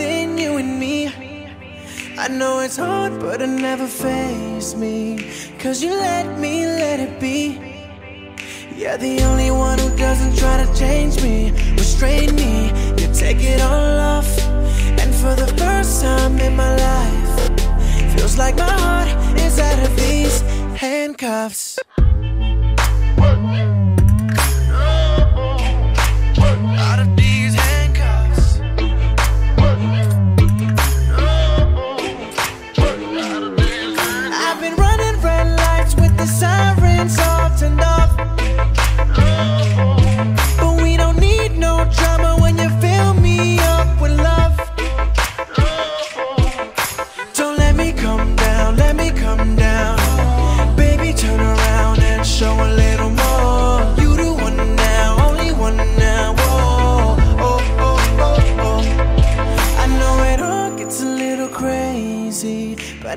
in you and me. I know it's hard, but it never fazed me. Cause you let me let it be. You're the only one who doesn't try to change me, restrain me. You take it all off. And for the first time in my life, feels like my heart is out of these handcuffs.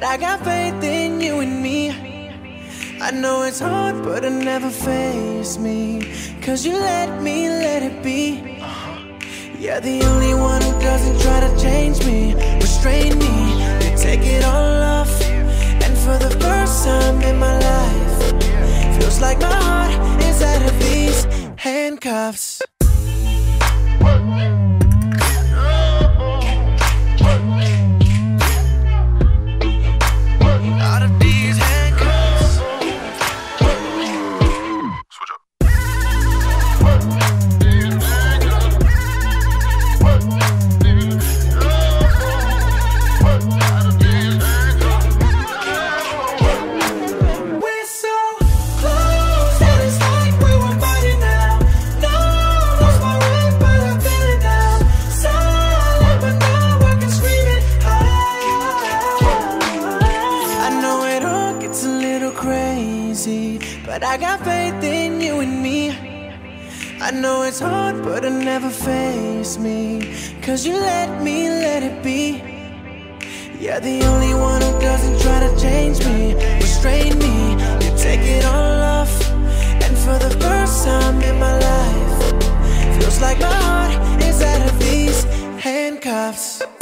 I got faith in you and me. I know it's hard, but it never fazed me. Cause you let me let it be. You're the only one who doesn't try to change me, restrain me. You take it all off. And for the first time in my life, feels like my heart is out of these handcuffs. But I got faith in you and me. I know it's hard, but it never fazed me. Cause you let me let it be. You're the only one who doesn't try to change me, restrain me. You take it all off. And for the first time in my life, feels like my heart is out of these handcuffs.